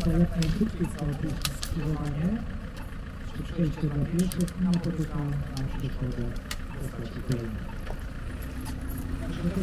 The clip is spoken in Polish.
trzeba jak najszybciej skończyć skrzyżowanie, czy przejście dla pieszych, no to tylko na przeszkodę w postaci kolejnej. Także to